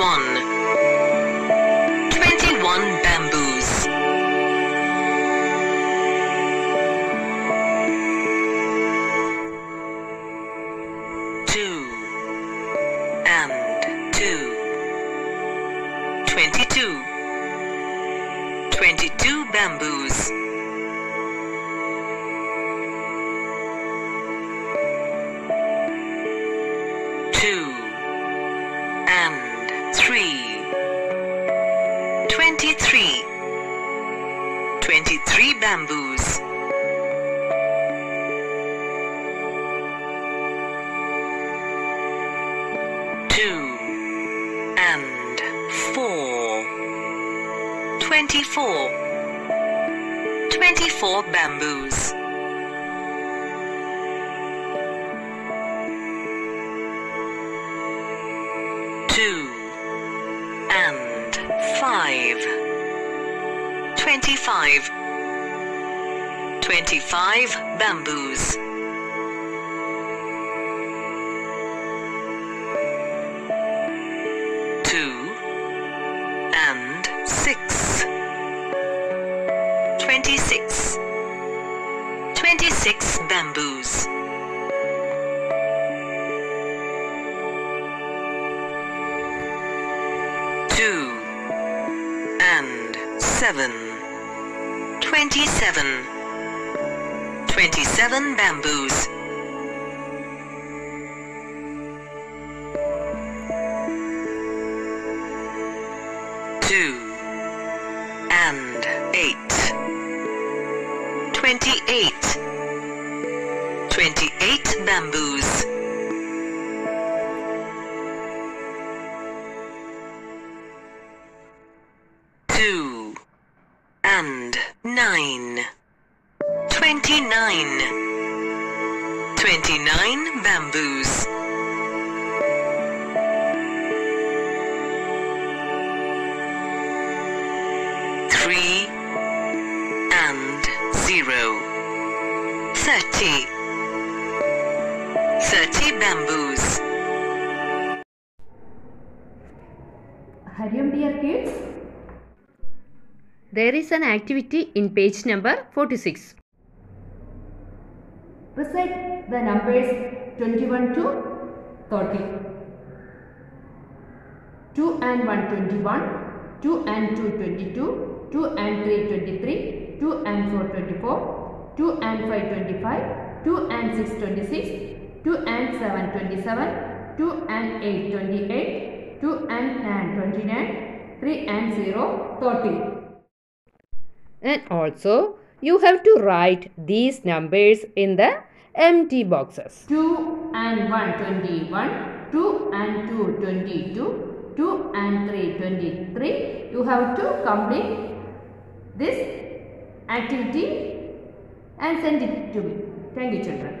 21 bamboos. Two and two. 22. 22 bamboos. 23. 23 bamboos. Two and four. 24. 24 bamboos. 25 25 25 bamboos. 2 and 6 26 bamboos. 27 27 27 bamboos. Two. And eight. Twenty-eight. Twenty-eight bamboos. Two and nine. 29. 29 bamboos. Three and zero. 30. 30 bamboos. Hariam dear kids. There is an activity in page number 46. Recite the numbers 21 to 30. 2 and 1 21, 2 and 2 22, 2 and 3 23, 2 and 4 24, 2 and 5 25, 2 and 6 26, 2 and 7 27, 2 and 8 28, 2 and 9 29, 3 and 0 30. And also, you have to write these numbers in the empty boxes. 2 and 1 21, 2 and 2 22, 2 and 3 23. You have to complete this activity and send it to me. Thank you children.